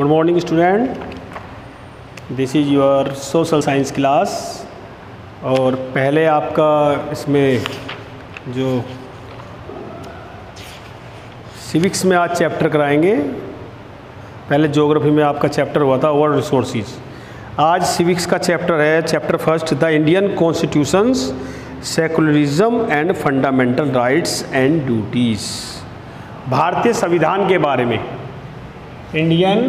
Good morning student this is your social science class और पहले आपका इसमें जो सिविक्स में आज चैप्टर कराएँगे। पहले ज्योग्राफी में आपका चैप्टर हुआ था वर्ल्ड रिसोर्सिस आज सिविक्स का चैप्टर है chapter first the Indian constitutions secularism and fundamental rights and duties भारतीय संविधान के बारे में। Indian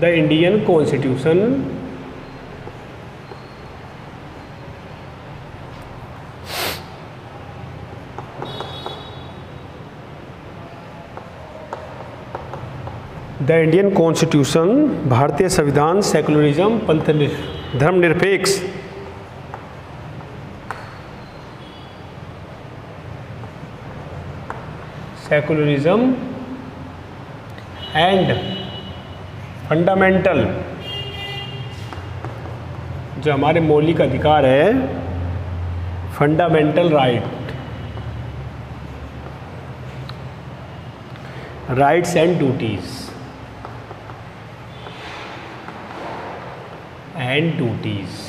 the Indian constitution the Indian constitution भारतीय संविधान सेकुलरिज्म पंथ धर्मनिरपेक्ष सेकुलरिज्म एंड फंडामेंटल जो हमारे मौलिक अधिकार है fundamental right rights and duties and duties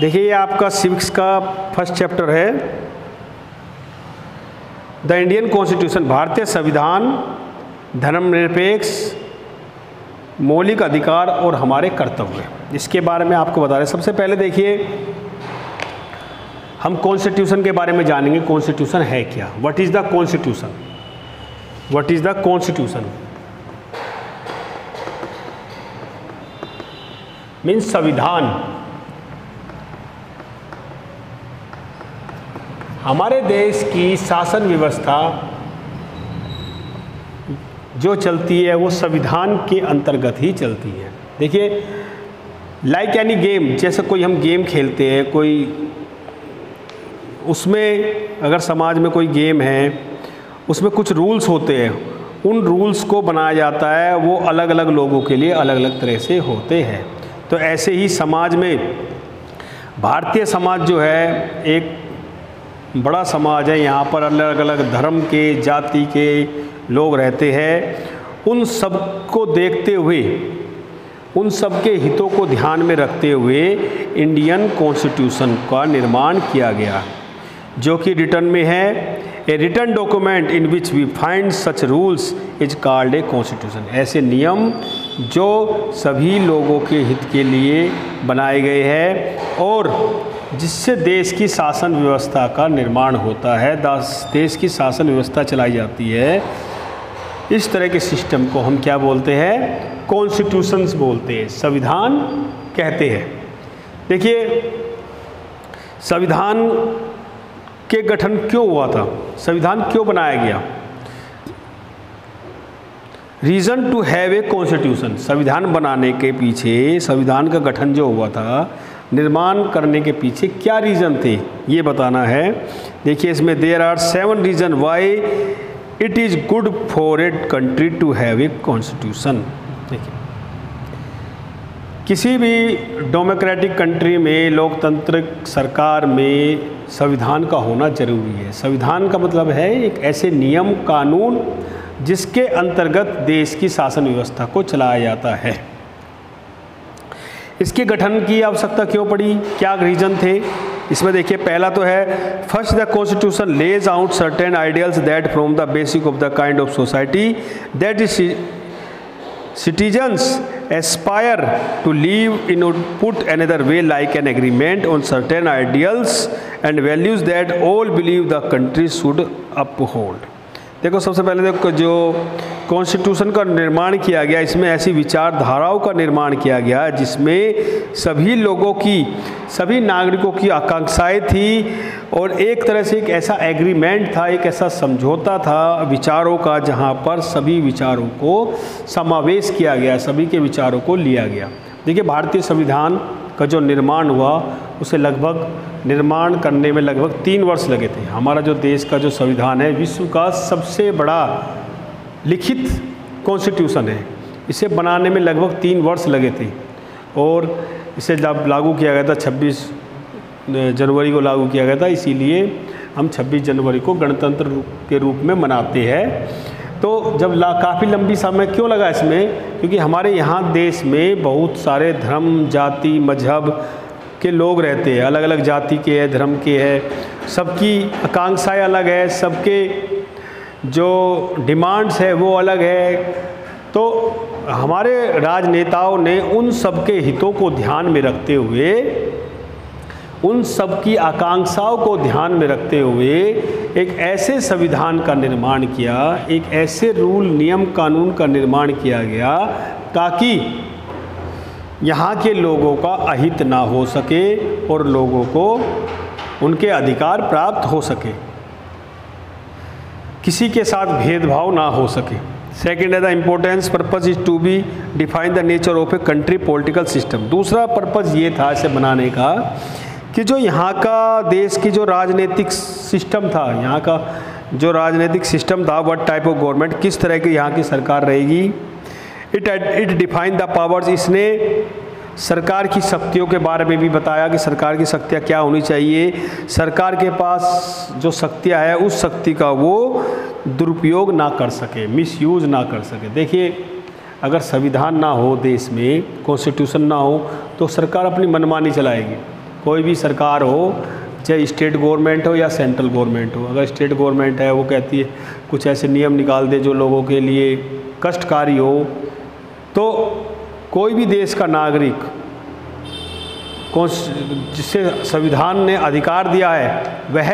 देखिए, ये आपका सिविक्स का फ़र्स्ट चैप्टर है। द इंडियन कॉन्स्टिट्यूशन, भारतीय संविधान, धर्मनिरपेक्ष, मौलिक अधिकार और हमारे कर्तव्य। इसके बारे में आपको बता रहे सबसे पहले देखिए, हम कॉन्स्टिट्यूशन के बारे में जानेंगे, कॉन्स्टिट्यूशन है क्या। What is the constitution what is the constitution means संविधान। हमारे देश की शासन व्यवस्था जो चलती है, वो संविधान के अंतर्गत ही चलती है। देखिए लाइक एनी गेम जैसे कोई हम गेम खेलते हैं, कोई उसमें अगर समाज में कोई गेम है, उसमें कुछ रूल्स होते हैं, उन रूल्स को बनाया जाता है, वो अलग अलग लोगों के लिए अलग अलग तरह से होते हैं। तो ऐसे ही समाज में, भारतीय समाज जो है, एक बड़ा समाज है, यहाँ पर अलग अलग धर्म के, जाति के लोग रहते हैं। उन सबको देखते हुए, उन सब के हितों को ध्यान में रखते हुए इंडियन कॉन्स्टिट्यूशन का निर्माण किया गया, जो कि रिटर्न में है। A written document in which we find such rules is called a constitution ऐसे नियम जो सभी लोगों के हित के लिए बनाए गए हैं और जिससे देश की शासन व्यवस्था का निर्माण होता है देश की शासन व्यवस्था चलाई जाती है। इस तरह के सिस्टम को हम क्या बोलते हैं? कॉन्स्टिट्यूशंस बोलते हैं, संविधान कहते हैं। देखिए, संविधान के गठन क्यों हुआ था? संविधान क्यों बनाया गया? Reason to have a constitution संविधान बनाने के पीछे संविधान का गठन जो हुआ था निर्माण करने के पीछे क्या रीज़न थे? ये बताना है। देखिए, इसमें there are seven reason why it is good for at country to have a constitution देखिए, किसी भी डेमोक्रेटिक कंट्री में, लोकतंत्र सरकार में संविधान का होना ज़रूरी है। संविधान का मतलब है एक ऐसे नियम कानून जिसके अंतर्गत देश की शासन व्यवस्था को चलाया जाता है। इसके गठन की आवश्यकता क्यों पड़ी? क्या रीजन थे? इसमें देखिए, पहला तो है first the constitution lays out certain ideals that from the basic of the kind of society that is citizens aspire to live in put another way like an agreement on certain ideals and values that all believe the country should uphold देखो, सबसे पहले देखो, जो constitution का निर्माण किया गया, इसमें ऐसी विचारधाराओं का निर्माण किया गया, जिसमें सभी लोगों की, सभी नागरिकों की आकांक्षाएँ थी और एक तरह से एक ऐसा एग्रीमेंट था, एक ऐसा समझौता था विचारों का, जहाँ पर सभी विचारों को समावेश किया गया, सभी के विचारों को लिया गया। देखिए, भारतीय संविधान का जो निर्माण हुआ, उसे लगभग निर्माण करने में लगभग तीन वर्ष लगे थे। हमारा जो देश का जो संविधान है, विश्व का सबसे बड़ा लिखित कॉन्स्टिट्यूशन है। इसे बनाने में लगभग तीन वर्ष लगे थे। और इसे जब लागू किया गया था 26 जनवरी को लागू किया गया था, इसीलिए हम 26 जनवरी को गणतंत्र के रूप में मनाते हैं। तो जब ला, काफ़ी लंबी समय क्यों लगा इसमें? क्योंकि हमारे यहाँ देश में बहुत सारे धर्म, जाति, मज़हब के लोग रहते हैं। अलग अलग जाति के हैं, धर्म के हैं। सबकी आकांक्षाएँ अलग है, सबके जो डिमांड्स है वो अलग है। तो हमारे राजनेताओं ने उन सबके हितों को ध्यान में रखते हुए उन सब की आकांक्षाओं को ध्यान में रखते हुए एक ऐसे संविधान का निर्माण किया, एक ऐसे रूल, नियम, कानून का निर्माण किया गया ताकि यहाँ के लोगों का अहित ना हो सके और लोगों को उनके अधिकार प्राप्त हो सके। किसी के साथ भेदभाव ना हो सके। सेकेंड है the importance purpose is to be define the nature of a country political system दूसरा पर्पज ये था इसे बनाने का कि जो यहाँ का देश की जो राजनीतिक सिस्टम था, यहाँ का जो राजनीतिक सिस्टम था वट टाइप ऑफ़ गवर्नमेंट किस तरह की यहाँ की सरकार रहेगी it it define the powers इसने सरकार की शक्तियों के बारे में भी बताया कि सरकार की शक्तियाँ क्या होनी चाहिए। सरकार के पास जो शक्तियाँ है, उस शक्ति का वो दुरुपयोग ना कर सके मिसयूज ना कर सके। देखिए, अगर संविधान ना हो देश में कॉन्स्टिट्यूशन ना हो तो सरकार अपनी मनमानी चलाएगी। कोई भी सरकार हो, चाहे स्टेट गवर्नमेंट हो या सेंट्रल गवर्नमेंट हो, अगर स्टेट गवर्नमेंट है, वो कहती है, कुछ ऐसे नियम निकाल दे जो लोगों के लिए कष्टकारी हो तो कोई भी देश का नागरिक, कौन जिससे संविधान ने अधिकार दिया है, वह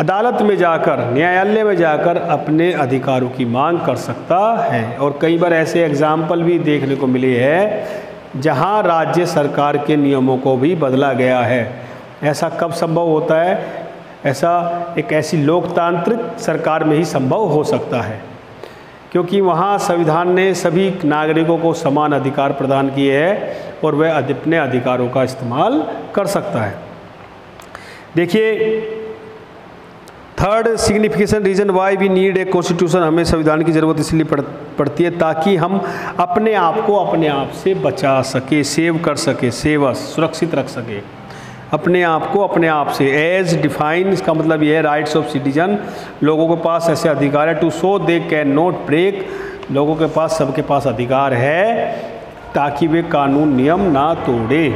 अदालत में जाकर, न्यायालय में जाकर अपने अधिकारों की मांग कर सकता है। और कई बार ऐसे एग्ज़ाम्पल भी देखने को मिले हैं जहाँ राज्य सरकार के नियमों को भी बदला गया है। ऐसा कब संभव होता है? ऐसा एक ऐसी लोकतांत्रिक सरकार में ही संभव हो सकता है। क्योंकि वहाँ संविधान ने सभी नागरिकों को समान अधिकार प्रदान किए हैं और वह अपने अधिकारों का इस्तेमाल कर सकता है। देखिए third signification reason why we need a constitution हमें संविधान की ज़रूरत इसलिए पड़, पड़ती है ताकि हम अपने आप को अपने आप से बचा सके सेव कर सके सेव सुरक्षित रख सके। अपने आप को अपने आप से एज डिफाइन इसका मतलब ये है राइट्स ऑफ़ सिटीजन लोगों के पास ऐसे अधिकार है to so they can not break लोगों के पास सबके पास अधिकार है ताकि वे कानून नियम ना तोड़े।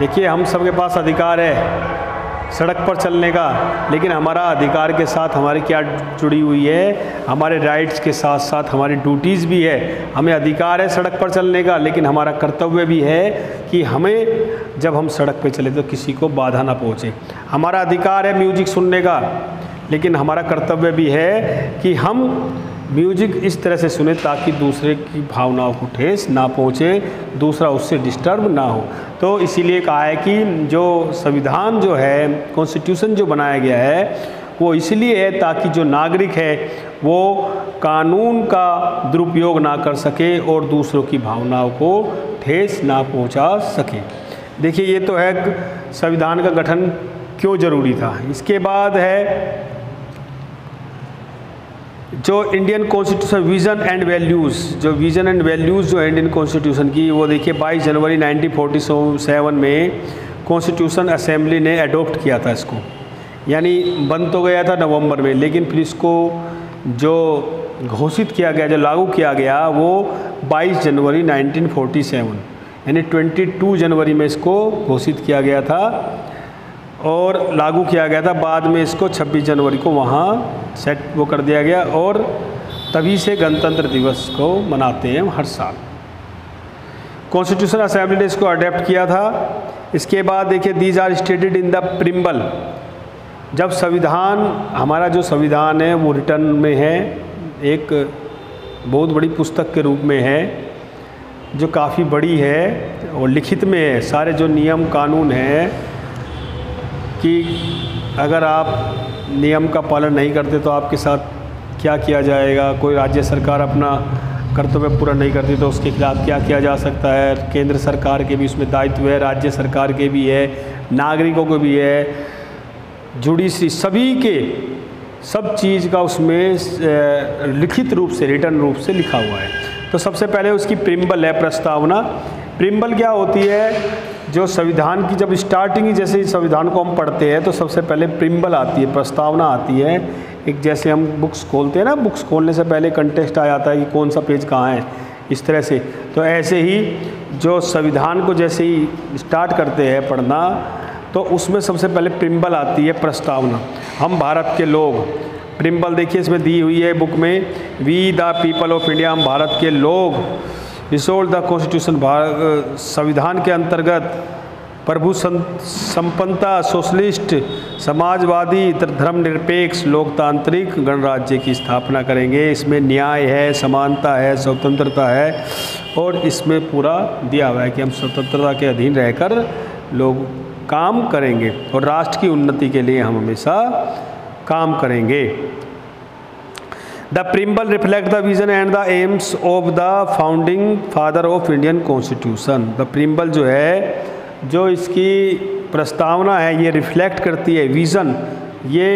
देखिए हम सबके पास अधिकार है। सड़क पर चलने का। लेकिन हमारा अधिकार के साथ हमारी क्या जुड़ी हुई है? हमारे राइट्स के साथ साथ हमारी ड्यूटीज़ भी है। हमें अधिकार है सड़क पर चलने का, लेकिन हमारा कर्तव्य भी है कि हमें जब हम सड़क पर चले तो किसी को बाधा ना पहुँचे। हमारा अधिकार है म्यूज़िक सुनने का, लेकिन हमारा कर्तव्य भी है कि हम म्यूज़िक इस तरह से सुने ताकि दूसरे की भावनाओं को ठेस ना पहुँचे, दूसरा उससे डिस्टर्ब ना हो। तो इसीलिए कहा है कि जो संविधान जो है कॉन्स्टिट्यूशन जो बनाया गया है, वो इसलिए है ताकि जो नागरिक है, वो कानून का दुरुपयोग ना कर सके और दूसरों की भावनाओं को ठेस ना पहुँचा सके। देखिए, ये तो है, संविधान का गठन क्यों ज़रूरी था? इसके बाद है जो Indian constitution vision and values जो विज़न एंड वैल्यूज़ जो इंडियन कॉन्स्टिट्यूशन की, वो देखिए 22 जनवरी 1947 में कॉन्स्टिट्यूशन असेंबली ने अडोप्ट किया था इसको। यानी बंद तो गया था नवंबर में, लेकिन फिर इसको जो घोषित किया गया, जो लागू किया गया, वो 22 जनवरी 1947 यानी 22 जनवरी में इसको घोषित किया गया था। और लागू किया गया था। बाद में इसको 26 जनवरी को वहाँ सेट वो कर दिया गया और तभी से गणतंत्र दिवस को मनाते हैं हर साल। कॉन्स्टिट्यूशन असेंबली ने इसको अडेप्ट किया था। इसके बाद देखिए these are stated in the preamble जब संविधान, हमारा जो संविधान है, वो रिटर्न में है, एक बहुत बड़ी पुस्तक के रूप में है, जो काफ़ी बड़ी है और लिखित में है। सारे जो नियम, कानून हैं कि अगर आप नियम का पालन नहीं करते तो आपके साथ क्या किया जाएगा? कोई राज्य सरकार अपना कर्तव्य पूरा नहीं करती तो उसके खिलाफ क्या किया जा सकता है? केंद्र सरकार के भी उसमें दायित्व है, राज्य सरकार के भी है, नागरिकों को भी है। जुडिशरी सभी के सब चीज़ का उसमें लिखित रूप से, रिटर्न रूप से लिखा हुआ है। तो सबसे पहले उसकी प्रिम्बल है प्रस्तावना। प्रिम्बल क्या होती है? जो संविधान की जब स्टार्टिंग ही जैसे संविधान को हम पढ़ते हैं तो सबसे पहले प्रिम्बल आती है, प्रस्तावना आती है। एक जैसे हम बुक्स खोलते हैं ना बुक्स खोलने से पहले कंटेस्ट आ जाता है कि कौन सा पेज कहाँ है, इस तरह से। तो ऐसे ही जो संविधान को जैसे ही स्टार्ट करते हैं पढ़ना तो उसमें सबसे पहले प्रिम्बल आती है प्रस्तावना। हम भारत के लोग प्रिम्बल देखिए इसमें दी हुई है बुक में we the people of India हम भारत के लोग। रिसोल्व द कॉन्स्टिट्यूशन संविधान के अंतर्गत प्रभु संपन्नता, सोशलिस्ट, समाजवादी धर्मनिरपेक्ष, लोकतांत्रिक गणराज्य की स्थापना करेंगे। इसमें न्याय है, समानता है, स्वतंत्रता है और इसमें पूरा दिया हुआ है कि हम स्वतंत्रता के अधीन रहकर लोग काम करेंगे और राष्ट्र की उन्नति के लिए हम हमेशा काम करेंगे। The preamble reflect the vision and the aims of the founding father of Indian constitution the preamble जो है, जो इसकी प्रस्तावना है, ये रिफ्लेक्ट करती है विज़न ये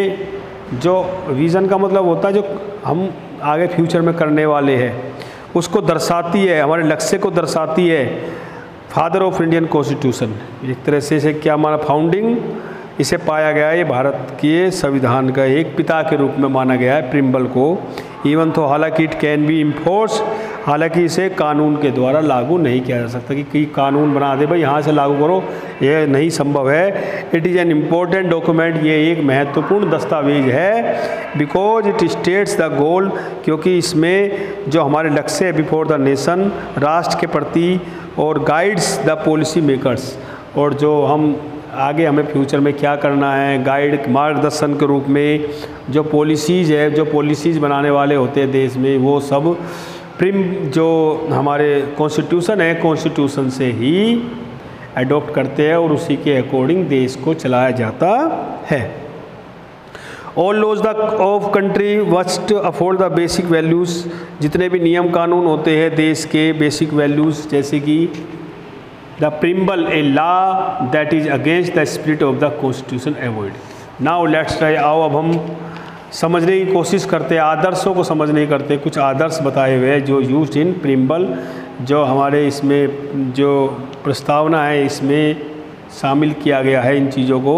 जो विज़न का मतलब होता है, जो हम आगे फ्यूचर में करने वाले हैं, उसको दर्शाती है, हमारे लक्ष्य को दर्शाती है फादर ऑफ़ इंडियन कॉन्स्टिट्यूशन एक तरह से इसे क्या हमारा फाउंडिंग इसे पाया गया ये भारत के संविधान का एक पिता के रूप में माना गया है प्रिम्बल को। इवन तो हालाँकि इट कैन बी इम्फोर्स हालाँकि इसे कानून के द्वारा लागू नहीं किया जा सकता कि कई कानून बना दे। भाई, यहाँ से लागू करो, यह नहीं संभव है। It is an important document ये एक महत्वपूर्ण दस्तावेज़ है। Because it states the goal क्योंकि इसमें जो हमारे लक्ष्य है बिफोर द नेशन राष्ट्र के प्रति और गाइड्स द पॉलिसी मेकर्स और जो हम आगे हमें फ्यूचर में क्या करना है? गाइड मार्गदर्शन के रूप में जो पॉलिसीज़ है, जो पॉलिसीज़ बनाने वाले होते हैं देश में, वो सब प्रिम जो हमारे कॉन्स्टिट्यूशन है कॉन्स्टिट्यूशन से ही अडोप्ट करते हैं और उसी के अकॉर्डिंग देश को चलाया जाता है। All laws the of country must afford the basic values जितने भी नियम कानून होते हैं देश के बेसिक वैल्यूज़ जैसे कि the preamble a law that is against the spirit of the constitution avoid now let's try आओ, अब हम समझने की कोशिश करते हैं, आदर्शों को समझने की करते कुछ आदर्श बताए हुए हैं जो यूज़ इन प्रिम्बल जो हमारे इसमें, जो प्रस्तावना है, इसमें शामिल किया गया है इन चीज़ों को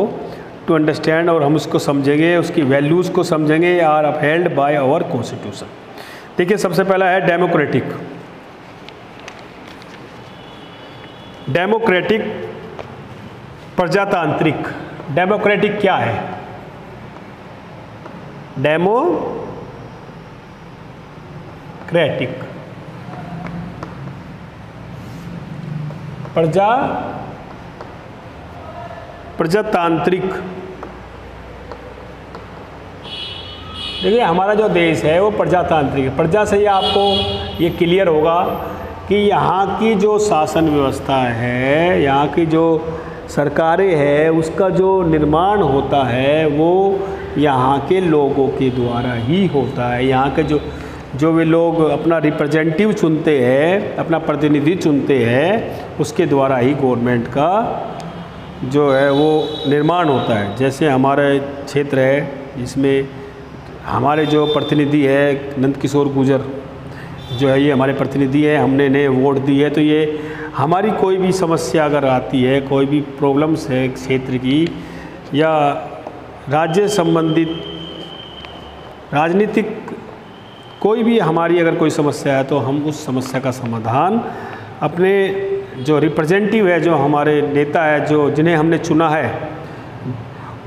टू अंडरस्टैंड और हम उसको समझेंगे, उसकी वैल्यूज़ को समझेंगे are upheld by our constitution देखिए, सबसे पहला है डेमोक्रेटिक डेमोक्रेटिक प्रजातांत्रिक। डेमोक्रेटिक क्या है? डेमोक्रेटिक। प्रजा प्रजातांत्रिक। देखिए, हमारा जो देश है, वो प्रजातांत्रिक है। प्रजा से ही आपको ये क्लियर होगा कि यहाँ की जो शासन व्यवस्था है, यहाँ की जो सरकारें है, उसका जो निर्माण होता है, वो यहाँ के लोगों के द्वारा ही होता है। यहाँ के जो जो वे लोग अपना रिप्रेजेंटेटिव चुनते हैं, अपना प्रतिनिधि चुनते हैं, उसके द्वारा ही गवर्नमेंट का जो है वो निर्माण होता है। जैसे हमारा क्षेत्र है, जिसमें हमारे जो प्रतिनिधि है नंद किशोर गुजर जो है, ये हमारे प्रतिनिधि है, हमने इन्हें वोट दी है तो ये हमारी कोई भी समस्या अगर आती है, कोई भी प्रॉब्लम्स है क्षेत्र की, या राज्य संबंधित राजनीतिक कोई भी हमारी अगर कोई समस्या है तो हम उस समस्या का समाधान अपने जो रिप्रेजेंटेटिव है, जो हमारे नेता है, जो जिन्हें हमने चुना है,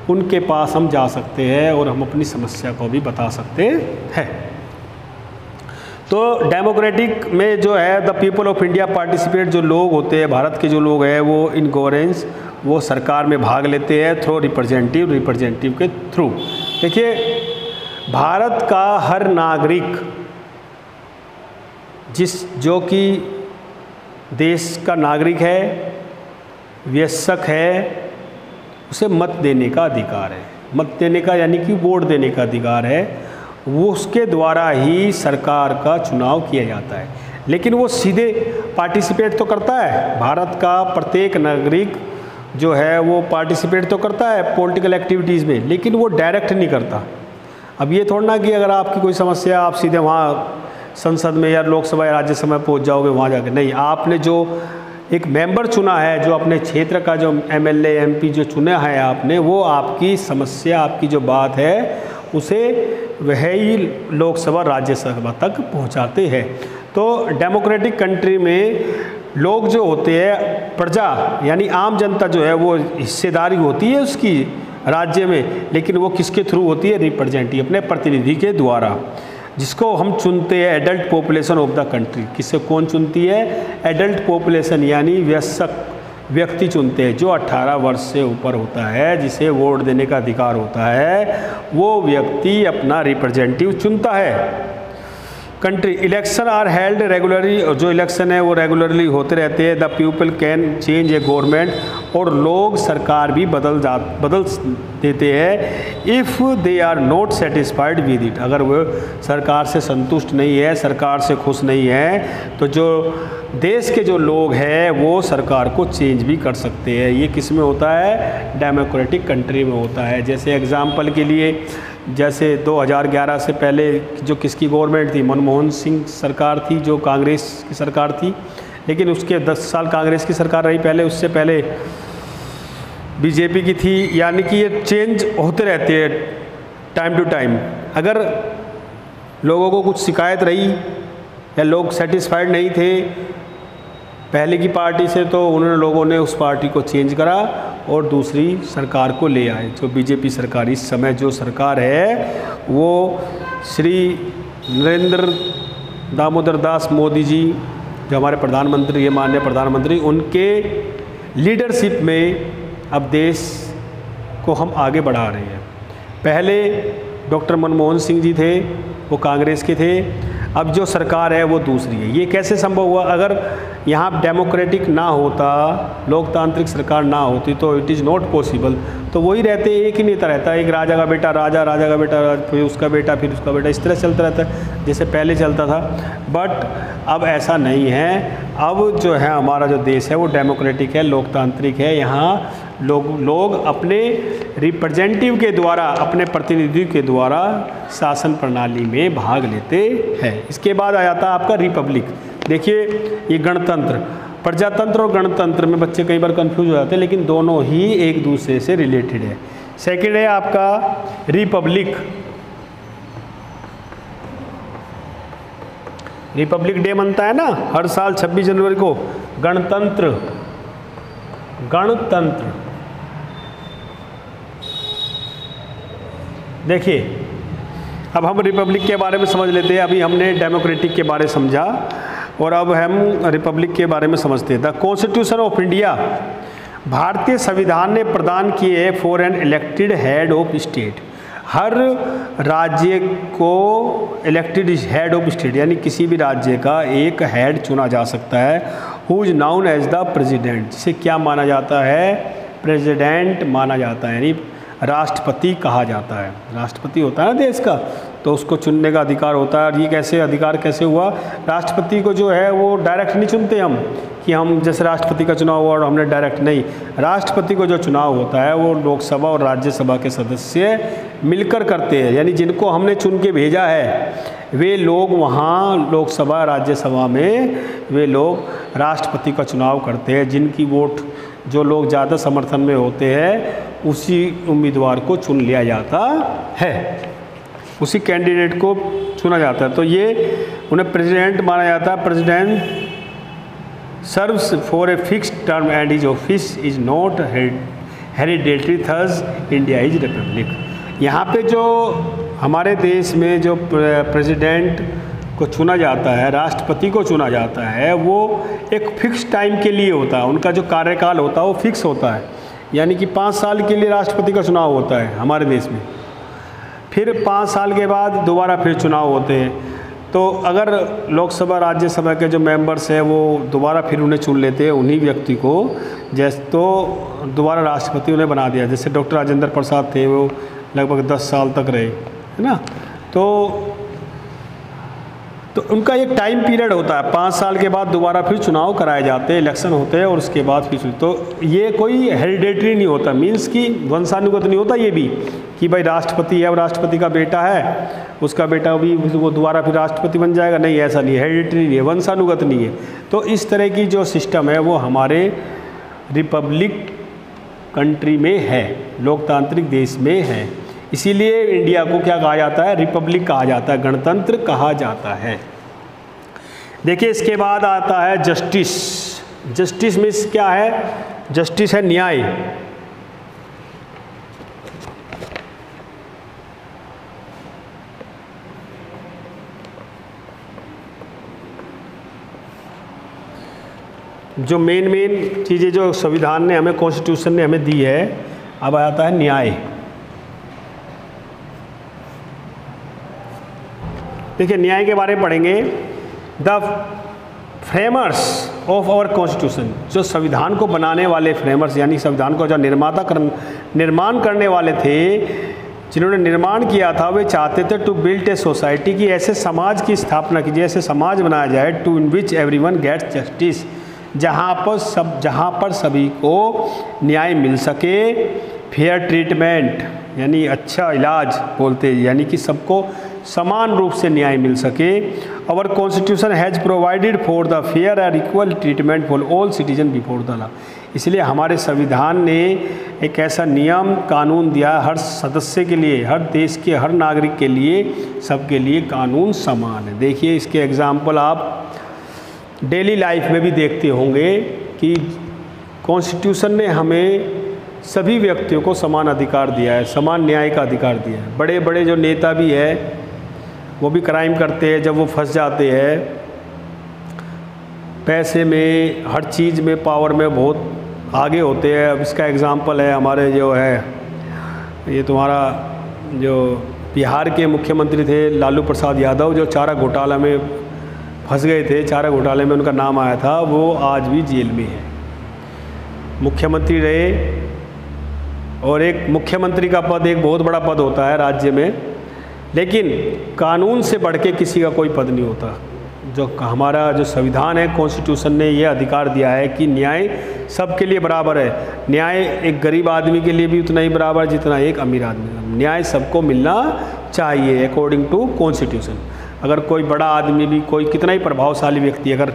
उनके पास हम जा सकते हैं और हम अपनी समस्या को भी बता सकते हैं। तो डेमोक्रेटिक में जो है the people of India participate जो लोग होते हैं, भारत के जो लोग हैं, वो इन गवर्नेंस वो सरकार में भाग लेते हैं थ्रू रिप्रेजेंटेटिव रिप्रेजेंटेटिव के थ्रू देखिए, भारत का हर नागरिक, जिस, जो कि देश का नागरिक है, व्यस्क है, उसे मत देने का अधिकार है। मत देने का, यानी कि वोट देने का अधिकार है। उसके द्वारा ही सरकार का चुनाव किया जाता है। लेकिन वो सीधे पार्टिसिपेट तो करता है। भारत का प्रत्येक नागरिक जो है, वो पार्टिसिपेट तो करता है पॉलिटिकल एक्टिविटीज़ में, लेकिन वो डायरेक्ट नहीं करता। अब ये थोड़ा ना कि अगर आपकी कोई समस्या, आप सीधे वहाँ संसद में या लोकसभा या राज्यसभा में पहुँच जाओगे, वहाँ जाके। नहीं, आपने जो एक मेंबर चुना है, जो अपने क्षेत्र का जो एमएलए एमपी जो चुना है आपने, वो आपकी समस्या, आपकी जो बात है, उसे वह ही लोकसभा राज्यसभा तक पहुंचाते हैं। तो डेमोक्रेटिक कंट्री में लोग जो होते हैं, प्रजा यानी आम जनता जो है, वो हिस्सेदारी होती है उसकी राज्य में, लेकिन वो किसके थ्रू होती है? रिप्रेजेंटेटिव, अपने प्रतिनिधि के द्वारा। जिसको हम चुनते हैं adult population of the country किससे कौन चुनती है? एडल्ट पॉपुलेशन यानी व्यस्क व्यक्ति चुनते हैं, जो 18 वर्ष से ऊपर होता है, जिसे वोट देने का अधिकार होता है, वो व्यक्ति अपना रिप्रेजेंटेटिव चुनता है। Country election are held regularly जो इलेक्शन है, वो रेगुलरली होते रहते हैं. The people can change a government और लोग सरकार भी बदल जा, बदल देते हैं if they are not satisfied with it अगर वो सरकार से संतुष्ट नहीं है, सरकार से खुश नहीं है तो जो देश के जो लोग हैं, वो सरकार को चेंज भी कर सकते हैं. ये किसमें होता है? डेमोक्रेटिक कंट्री में होता है. जैसे एग्ज़ाम्पल के लिए जैसे 2011 से पहले जो किसकी गवर्नमेंट थी, मनमोहन सिंह सरकार थी, जो कांग्रेस की सरकार थी, लेकिन उसके 10 साल कांग्रेस की सरकार रही, पहले उससे पहले बीजेपी की थी, यानी कि ये चेंज होते रहते हैं टाइम टू टाइम अगर लोगों को कुछ शिकायत रही या लोग सेटिस्फाइड नहीं थे पहले की पार्टी से तो उन्होंने लोगों ने उस पार्टी को चेंज करा और दूसरी सरकार को ले आए। जो बीजेपी सरकार, इस समय जो सरकार है, वो श्री नरेंद्र दामोदर दास मोदी जी, जो हमारे प्रधानमंत्री, ये माननीय प्रधानमंत्री, उनके लीडरशिप में अब देश को हम आगे बढ़ा रहे हैं। पहले डॉक्टर मनमोहन सिंह जी थे, वो कांग्रेस के थे अब जो सरकार है वो दूसरी है। ये कैसे संभव हुआ? अगर यहाँ डेमोक्रेटिक ना होता, लोकतांत्रिक सरकार ना होती तो इट इज़ नॉट पॉसिबल तो वही रहते, एक ही नेता रहता, एक राजा का बेटा, राजा राजा का बेटा, फिर उसका बेटा, फिर उसका बेटा, इस तरह चलता रहता है जैसे पहले चलता था। बट अब ऐसा नहीं है। अब जो है, हमारा जो देश है, वो डेमोक्रेटिक है, लोकतांत्रिक है। यहाँ लोग लोग अपने रिप्रेजेंटेटिव के द्वारा, अपने प्रतिनिधि के द्वारा शासन प्रणाली में भाग लेते हैं। इसके बाद आ जाता है आपका रिपब्लिक। देखिए, ये गणतंत्र। प्रजातंत्र और गणतंत्र में बच्चे कई बार कंफ्यूज हो जाते हैं, लेकिन दोनों ही एक दूसरे से रिलेटेड है। सेकेंड है आपका रिपब्लिक। रिपब्लिक डे मनता है ना, हर साल 26 जनवरी को। गणतंत्र। गणतंत्र। देखिए, अब हम रिपब्लिक के बारे में समझ लेते हैं। अभी हमने डेमोक्रेटिक के बारे समझा और अब हम रिपब्लिक के बारे में समझते हैं। द कॉन्स्टिट्यूशन ऑफ़ इंडिया, भारतीय संविधान ने प्रदान किए for an elected head of state. हर राज्य को इलेक्टेड हेड ऑफ़ स्टेट, यानी किसी भी राज्य का एक हेड चुना जा सकता है। Who is known as the president जिसे क्या माना जाता है? प्रेसिडेंट माना जाता है, यानी राष्ट्रपति कहा जाता है। राष्ट्रपति होता है ना देश का? तो उसको चुनने का अधिकार होता है। और ये कैसे, अधिकार कैसे हुआ? राष्ट्रपति को जो है वो डायरेक्ट नहीं चुनते हम कि हम जैसे राष्ट्रपति का चुनाव हुआ और हमने डायरेक्ट नहीं। राष्ट्रपति को जो चुनाव होता है वो लोकसभा और राज्यसभा के सदस्य मिलकर करते हैं। यानी जिनको हमने चुन के भेजा है, वे लोग वहाँ लोकसभा, राज्यसभा में वे लोग राष्ट्रपति का चुनाव करते हैं। जिनकी वोट जो लोग ज़्यादा समर्थन में होते हैं, उसी उम्मीदवार को चुन लिया जाता है। उसी कैंडिडेट को चुना जाता है। तो ये उन्हें प्रेसिडेंट माना जाता है। President serves for a fix term and is office is not hereditary, thus India is republic. यहाँ पे जो हमारे देश में जो प्रेसिडेंट को चुना जाता है, राष्ट्रपति को चुना जाता है, वो एक फिक्स टाइम के लिए होता है। उनका जो कार्यकाल होता है, वो फिक्स होता है। यानी कि पाँच साल के लिए राष्ट्रपति का चुनाव होता है हमारे देश में। फिर पाँच साल के बाद दोबारा फिर चुनाव होते हैं। तो अगर लोकसभा, राज्यसभा के जो मेंबर्स हैं, वो दोबारा फिर उन्हें चुन लेते हैं, उन्हीं व्यक्ति को, जैसे तो दोबारा राष्ट्रपति उन्हें बना दिया। जैसे डॉक्टर राजेंद्र प्रसाद थे, वो लगभग दस साल तक रहे, है ना? तो तो उनका एक टाइम पीरियड होता है। पाँच साल के बाद दोबारा फिर चुनाव कराए जाते हैं इलेक्शन होते हैं और उसके बाद फिर तो ये कोई हेरिडेटरी नहीं होता। मीन्स कि वंशानुगत नहीं होता ये भी कि भाई राष्ट्रपति है और राष्ट्रपति का बेटा है, उसका बेटा भी वो दोबारा फिर राष्ट्रपति बन जाएगा। नहीं, ऐसा नहीं है। हेरिडेटरी नहीं है। वंशानुगत नहीं है। तो इस तरह की जो सिस्टम है, वो हमारे रिपब्लिक कंट्री में है। लोकतांत्रिक देश में है। इसीलिए इंडिया को क्या कहा जाता है? रिपब्लिक कहा जाता है, गणतंत्र कहा जाता है। देखिए, इसके बाद आता है जस्टिस जस्टिस मीन्स क्या है? जस्टिस है न्याय। जो मेन मेन चीज़ें, जो संविधान ने हमें कॉन्स्टिट्यूशन ने हमें दी है, अब आता है न्याय। देखिए, न्याय के बारे में पढ़ेंगे। The framers of our constitution, जो संविधान को बनाने वाले फ्रेमर्स, यानी संविधान को जो निर्माता कर निर्माण करने वाले थे, जिन्होंने निर्माण किया था, वे चाहते थे टू बिल्ड ए सोसाइटी की ऐसे समाज की स्थापना कीजिए, ऐसे समाज बनाया जाए to in which every one gets justice जहाँ पर सब, जहाँ पर सभी को न्याय मिल सके। फेयर ट्रीटमेंट यानी अच्छा इलाज बोलते, यानी कि सबको समान रूप से न्याय मिल सके। Our constitution has provided for the fair and equal treatment for all citizen before the law इसलिए हमारे संविधान ने एक ऐसा नियम, कानून दिया हर सदस्य के लिए, हर देश के, हर नागरिक के लिए, सबके लिए कानून समान है। देखिए इसके एग्ज़ाम्पल आप डेली लाइफ में भी देखते होंगे कि कॉन्स्टिट्यूशन ने हमें सभी व्यक्तियों को समान अधिकार दिया है, समान न्याय का अधिकार दिया है। बड़े बड़े जो नेता भी है वो भी क्राइम करते हैं, जब वो फंस जाते हैं, पैसे में, हर चीज़ में पावर में बहुत आगे होते हैं। अब इसका एग्ज़ाम्पल है हमारे जो है, ये तुम्हारा जो बिहार के मुख्यमंत्री थे लालू प्रसाद यादव, जो चारा घोटाला में फंस गए थे, चारा घोटाले में उनका नाम आया था, वो आज भी जेल में है। मुख्यमंत्री रहे, और एक मुख्यमंत्री का पद, एक बहुत बड़ा पद होता है राज्य में लेकिन कानून से बढ़ के किसी का कोई पद नहीं होता। जो हमारा जो संविधान है कॉन्स्टिट्यूशन ने यह अधिकार दिया है कि न्याय सबके लिए बराबर है। न्याय एक गरीब आदमी के लिए भी उतना ही बराबर जितना एक अमीर आदमी न्याय सबको मिलना चाहिए अकॉर्डिंग टू कॉन्स्टिट्यूशन अगर कोई बड़ा आदमी भी, कोई कितना ही प्रभावशाली व्यक्ति, अगर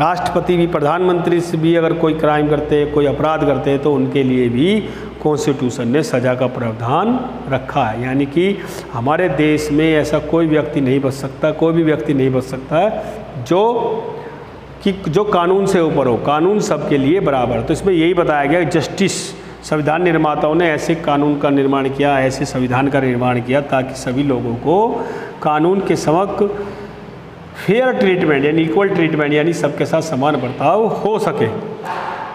राष्ट्रपति भी, प्रधानमंत्री से भी अगर कोई क्राइम करते हैं कोई अपराध करते हैं तो उनके लिए भी कॉन्स्टिट्यूशन ने सज़ा का प्रावधान रखा है। यानी कि हमारे देश में ऐसा कोई व्यक्ति नहीं बच सकता, कोई भी व्यक्ति नहीं बच सकता जो कि, जो कानून से ऊपर हो, कानून सबके लिए बराबर तो इसमें यही बताया गया जस्टिस संविधान निर्माताओं ने ऐसे कानून का निर्माण किया, ऐसे संविधान का निर्माण किया ताकि सभी लोगों को कानून के समक्ष फेयर ट्रीटमेंट यानी इक्वल ट्रीटमेंट यानी सबके साथ समान बर्ताव हो सके।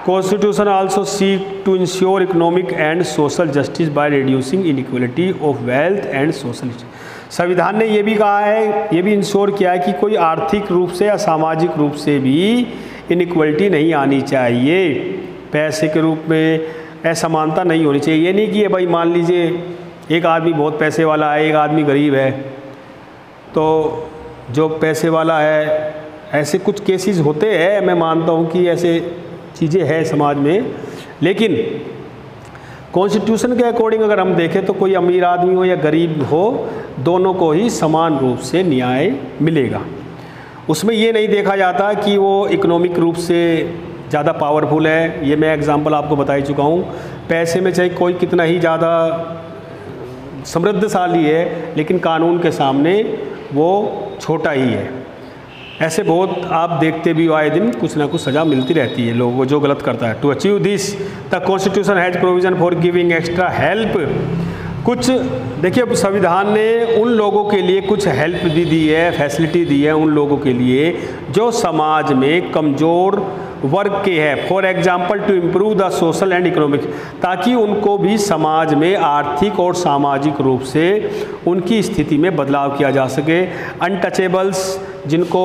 Also seek to ensure economic and social justice by reducing inequality of wealth and social संविधान ने यह भी कहा है, ये भी इंश्योर किया है कि कोई आर्थिक रूप से या सामाजिक रूप से भी इनइक्वलिटी नहीं आनी चाहिए। पैसे के रूप में असमानता नहीं होनी चाहिए। ये नहीं कि भाई मान लीजिए, एक आदमी बहुत पैसे वाला है, एक आदमी गरीब है तो जो पैसे वाला है, ऐसे कुछ केसेस होते हैं, मैं मानता हूँ कि ऐसे चीज़ें हैं समाज में, लेकिन कॉन्स्टिट्यूशन के अकॉर्डिंग अगर हम देखें तो कोई अमीर आदमी हो या गरीब हो, दोनों को ही समान रूप से न्याय मिलेगा। उसमें ये नहीं देखा जाता कि वो इकोनॉमिक रूप से ज़्यादा पावरफुल है। ये मैं एग्ज़ाम्पल आपको बता ही चुका हूँ। पैसे में चाहे कोई कितना ही ज़्यादा समृद्धशाली है, लेकिन कानून के सामने वो छोटा ही है। ऐसे बहुत आप देखते भी हो, आए दिन कुछ ना कुछ सज़ा मिलती रहती है लोगों को जो गलत करता है। To achieve this the constitution has provision for giving extra help कुछ, देखिए संविधान ने उन लोगों के लिए कुछ हेल्प भी दी है फैसिलिटी दी है उन लोगों के लिए जो समाज में कमज़ोर वर्ग के है। For example to improve the social and economic ताकि उनको भी समाज में आर्थिक और सामाजिक रूप से उनकी स्थिति में बदलाव किया जा सके। अनटचेबल्स जिनको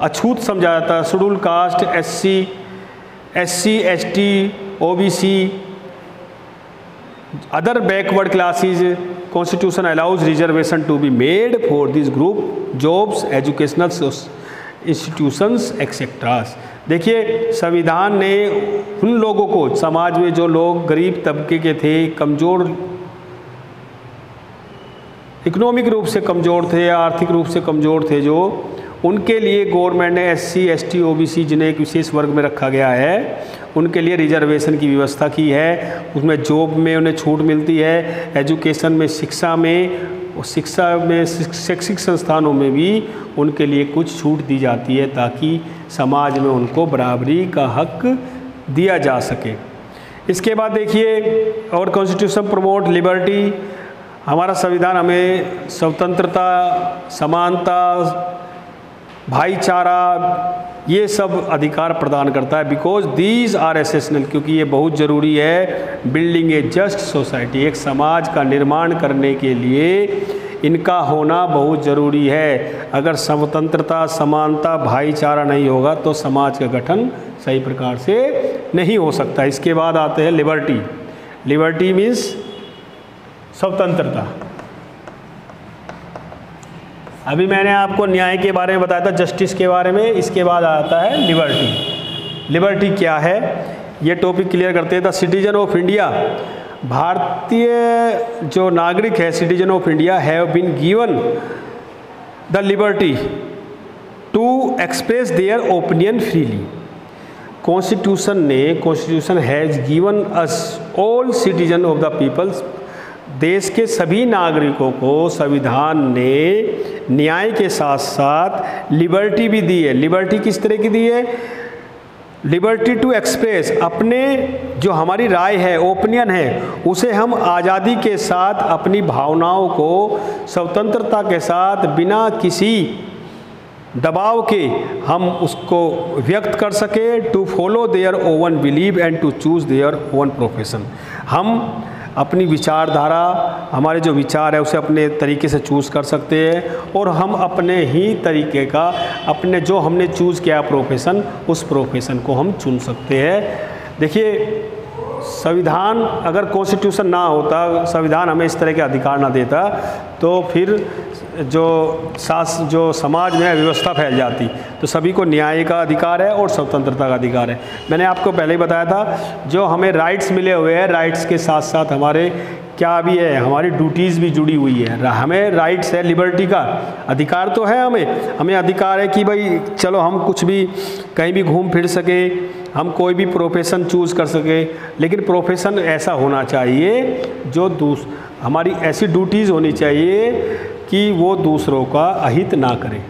अछूत समझा जाता है, schedule caste S C S C S T O B C other backward classes constitution allows reservation to be made for this group jobs educational institutions etcetera देखिए, संविधान ने उन लोगों को, समाज में जो लोग गरीब तबके के थे, कमज़ोर, इकोनॉमिक रूप से कमज़ोर थे आर्थिक रूप से कमज़ोर थे, जो उनके लिए गवर्नमेंट ने S C S T O B C जिन्हें एक विशेष वर्ग में रखा गया है, उनके लिए रिजर्वेशन की व्यवस्था की है। उसमें जॉब में उन्हें छूट मिलती है, एजुकेशन में, शिक्षा में और शिक्षा में, शैक्षिक संस्थानों में भी उनके लिए कुछ छूट दी जाती है ताकि समाज में उनको बराबरी का हक दिया जा सके। इसके बाद देखिए, और कॉन्स्टिट्यूशन प्रमोट लिबर्टी हमारा संविधान हमें स्वतंत्रता, समानता भाईचारा, ये सब अधिकार प्रदान करता है बिकॉज़ दीज आर एसेशनल क्योंकि ये बहुत ज़रूरी है बिल्डिंग ए जस्ट सोसाइटी एक समाज का निर्माण करने के लिए इनका होना बहुत ज़रूरी है। अगर स्वतंत्रता, समानता, भाईचारा नहीं होगा तो समाज का गठन सही प्रकार से नहीं हो सकता। इसके बाद आते हैं लिबर्टी लिबर्टी मीन्स स्वतंत्रता। अभी मैंने आपको न्याय के बारे में बताया था जस्टिस के बारे में, इसके बाद आता है लिबर्टी लिबर्टी क्या है? ये टॉपिक क्लियर करते हैं। द सिटीजन ऑफ़ इंडिया भारतीय जो नागरिक है citizen of India have been given the liberty to express their opinion freely constitution ने constitution has given us all citizen of the peoples देश के सभी नागरिकों को संविधान ने न्याय के साथ साथ लिबर्टी भी दी है। लिबर्टी किस तरह की दी है? लिबर्टी टू एक्सप्रेस, अपने जो हमारी राय है, ओपिनियन है, उसे हम आज़ादी के साथ अपनी भावनाओं को, स्वतंत्रता के साथ बिना किसी दबाव के हम उसको व्यक्त कर सके। To follow their own believe and to choose their own profession. हम अपनी विचारधारा, हमारे जो विचार है, उसे अपने तरीके से चूज़ कर सकते हैं और हम अपने ही तरीके का, अपने जो हमने चूज़ किया प्रोफेशन उस प्रोफेशन को हम चुन सकते हैं। देखिए संविधान अगर कॉन्स्टिट्यूशन ना होता, संविधान हमें इस तरह के अधिकार ना देता तो फिर जो सास जो समाज में व्यवस्था फैल जाती तो सभी को न्याय का अधिकार है और स्वतंत्रता का अधिकार है। मैंने आपको पहले ही बताया था, जो हमें राइट्स मिले हुए हैं राइट्स के साथ साथ हमारे क्या भी है, हमारी ड्यूटीज़ भी जुड़ी हुई है। हमें राइट्स है लिबर्टी का, अधिकार तो है हमें हमें अधिकार है कि भाई, चलो हम कुछ भी कहीं भी घूम फिर सके हम कोई भी प्रोफेशन चूज़ कर सके, लेकिन प्रोफेशन ऐसा होना चाहिए जो दूस, हमारी ऐसी ड्यूटीज़ होनी चाहिए कि वो दूसरों का अहित ना करें।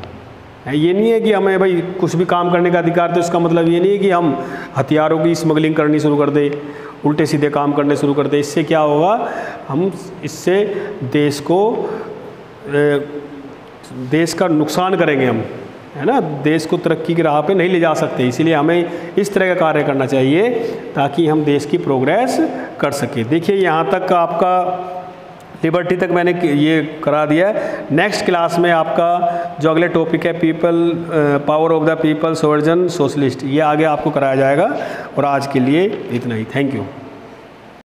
ये नहीं है कि हमें भाई कुछ भी काम करने का अधिकार तो इसका मतलब ये नहीं है कि हम हथियारों की स्मगलिंग करनी शुरू कर दें, उल्टे सीधे काम करने शुरू कर दें। इससे क्या होगा, हम इससे देश को देश का नुकसान करेंगे हम। है ना? देश को तरक्की की राह पे नहीं ले जा सकते, इसीलिए हमें इस तरह का कार्य करना चाहिए ताकि हम देश की प्रोग्रेस कर सकें। देखिए, यहाँ तक आपका लिबर्टी तक मैंने ये करा दिया है। नेक्स्ट क्लास में आपका जो अगले टॉपिक है people power of the people sovereign socialist ये आगे आपको कराया जाएगा। और आज के लिए इतना ही। Thank you